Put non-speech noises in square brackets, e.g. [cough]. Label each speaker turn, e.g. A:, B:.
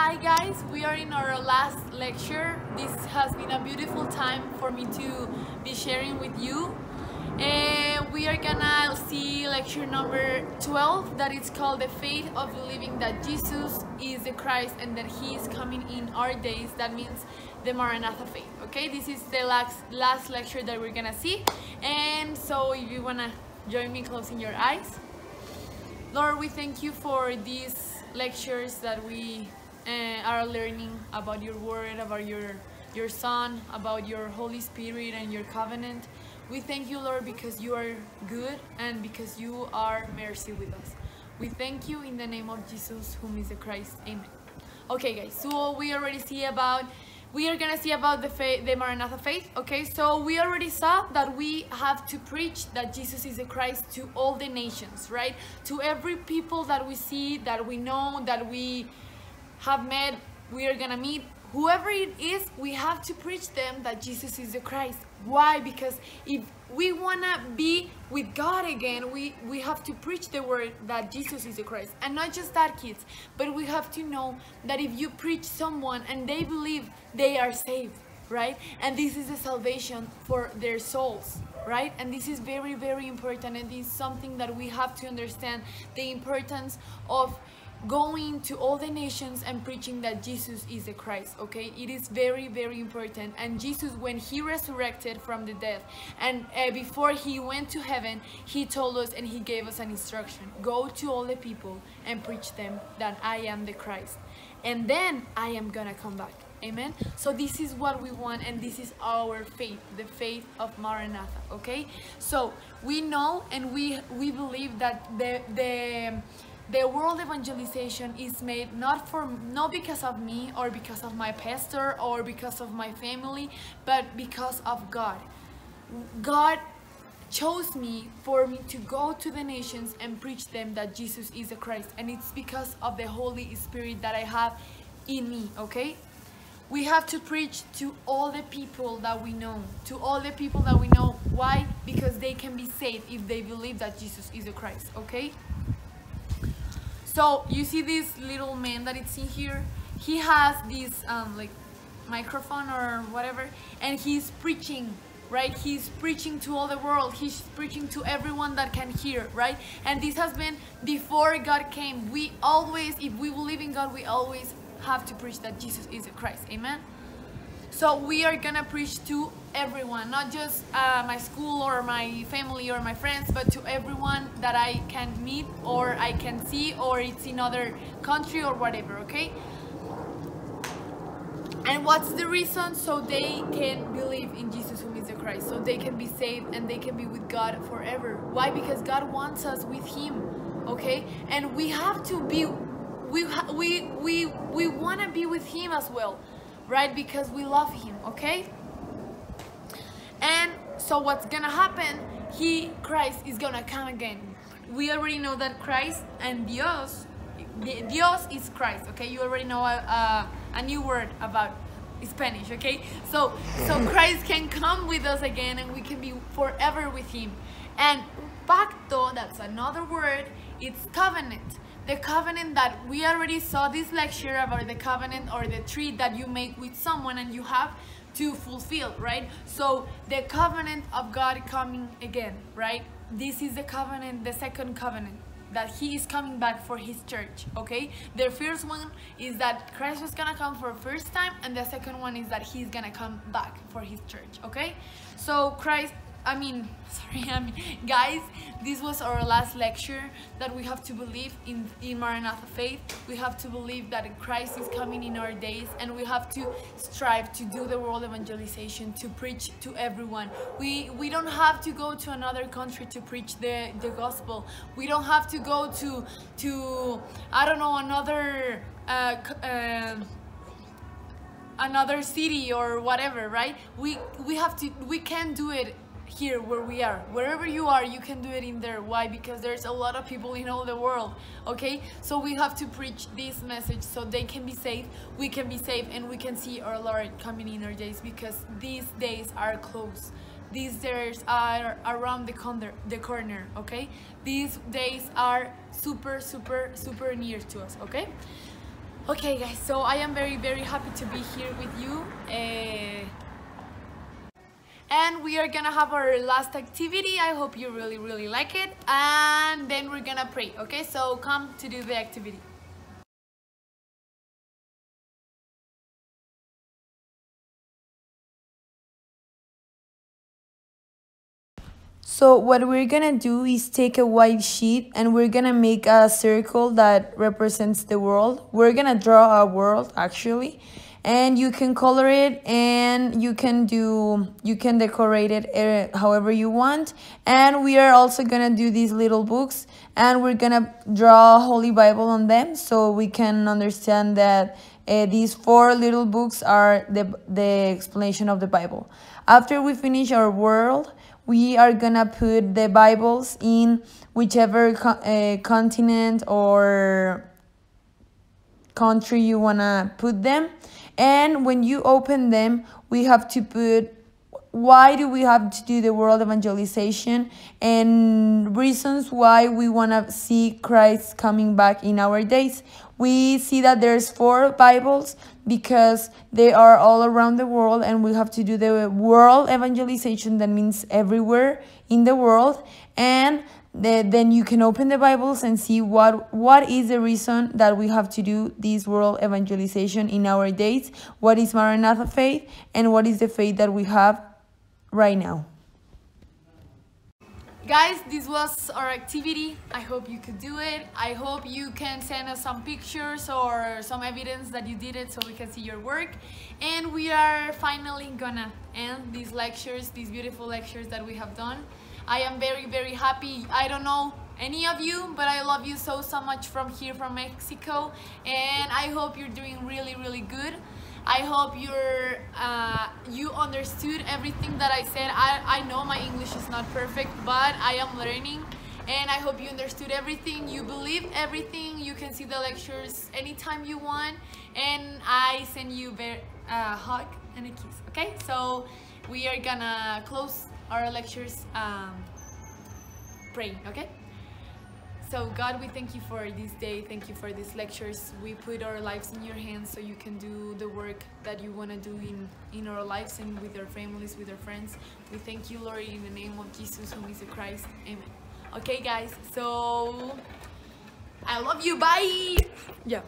A: Hi guys, we are in our last lecture. This has been a beautiful time for me to be sharing with you. And we are gonna see lecture number 12 that is called the faith of believing that Jesus is the Christ and that he is coming in our days. That means the Maranatha faith. Okay, this is the last last lecture that we're gonna see. And so if you wanna join me closing your eyes. Lord, we thank you for these lectures that we uh, are learning about your word, about your your son, about your Holy Spirit and your covenant. We thank you, Lord, because you are good and because you are mercy with us. We thank you in the name of Jesus, whom is the Christ. Amen. Okay, guys, so we already see about we are gonna see about the faith, the Maranatha faith. Okay, so we already saw that we have to preach that Jesus is the Christ to all the nations, right? To every people that we see, that we know, that we have met, we are gonna meet. Whoever it is, we have to preach them that Jesus is the Christ. Why? Because if we wanna be with God again, we, we have to preach the word that Jesus is the Christ. And not just that, kids, but we have to know that if you preach someone and they believe, they are saved, right? And this is a salvation for their souls, right? And this is very, very important. And this is something that we have to understand the importance of going to all the nations and preaching that Jesus is the Christ, okay? It is very, very important. And Jesus, when he resurrected from the death and uh, before he went to heaven, he told us and he gave us an instruction go to all the people and preach them that I am the Christ. And then I am gonna come back. Amen. So this is what we want, and this is our faith, the faith of Maranatha. Okay. So we know and we we believe that the the the world evangelization is made not for not because of me or because of my pastor or because of my family but because of god god chose me for me to go to the nations and preach them that jesus is the christ and it's because of the holy spirit that i have in me okay we have to preach to all the people that we know to all the people that we know why because they can be saved if they believe that jesus is the christ okay so you see this little man that it's in here? He has this um, like microphone or whatever, and he's preaching, right? He's preaching to all the world. He's preaching to everyone that can hear, right? And this has been before God came. We always, if we believe in God, we always have to preach that Jesus is the Christ. Amen. So we are gonna preach to everyone, not just uh, my school or my family or my friends, but to everyone that I can meet or I can see or it's in other country or whatever, okay? And what's the reason? So they can believe in Jesus who is the Christ, so they can be saved and they can be with God forever. Why? Because God wants us with Him, okay? And we have to be, we we we we want to be with Him as well right? Because we love him, okay? And so what's gonna happen? He, Christ, is gonna come again. We already know that Christ and Dios, Dios is Christ, okay? You already know a, a, a new word about Spanish, okay? So, so Christ can come with us again and we can be forever with him. And pacto, that's another word, it's covenant the covenant that we already saw this lecture about the covenant or the treaty that you make with someone and you have to fulfill, right? So the covenant of God coming again, right? This is the covenant, the second covenant that he is coming back for his church okay the first one is that christ was gonna come for first time and the second one is that he's gonna come back for his church okay so christ I mean, [laughs] sorry, I mean, guys, this was our last lecture that we have to believe in, in Maranatha faith. We have to believe that Christ is coming in our days and we have to strive to do the world evangelization, to preach to everyone. We, we don't have to go to another country to preach the, the gospel. We don't have to go to, to I don't know, another... Uh, uh, another city or whatever right we we have to we can do it here where we are. Wherever you are you can do it in there. Why? Because there's a lot of people in all the world okay? So we have to preach this message so they can be saved we can be saved and we can see our lord coming in our days because these days are close. These days are around the corner the corner okay? These days are super super super near to us okay? Okay guys, so I am very very happy to be here with you. Uh, and we are gonna have our last activity. I hope you really really like it. And then we're gonna pray, okay? So come to do the activity.
B: So what we're gonna do is take a white sheet and we're gonna make a circle that represents the world. We're gonna draw a world actually and you can color it and you can do you can decorate it uh, however you want and we are also gonna do these little books and we're gonna draw holy bible on them so we can understand that uh, these four little books are the, the explanation of the bible after we finish our world we are gonna put the Bibles in whichever co uh, continent or country you wanna put them. And when you open them, we have to put why do we have to do the world evangelization and reasons why we want to see Christ coming back in our days. We see that there's four Bibles because they are all around the world and we have to do the world evangelization that means everywhere in the world and then you can open the bibles and see what what is the reason that we have to do this world evangelization in our days what is maranatha faith and what is the faith that we have right now
A: Guys, this was our activity. I hope you could do it. I hope you can send us some pictures or some evidence that you did it so we can see your work. And we are finally gonna end these lectures, these beautiful lectures that we have done. I am very, very happy. I don't know any of you, but I love you so, so much from here, from Mexico. And I hope you're doing really, really good. I hope you're uh, you understood everything that I said. I, I know my English is not perfect, but I am learning and I hope you understood everything. You believe everything. You can see the lectures anytime you want and I send you a uh, hug and a kiss, okay? So we are gonna close our lectures um, praying, okay? So God, we thank you for this day. Thank you for these lectures. We put our lives in your hands so you can do the work that you want to do in, in our lives and with our families, with our friends. We thank you, Lord, in the name of Jesus, who is the Christ. Amen. Okay, guys, so I love you. Bye.
B: Yeah.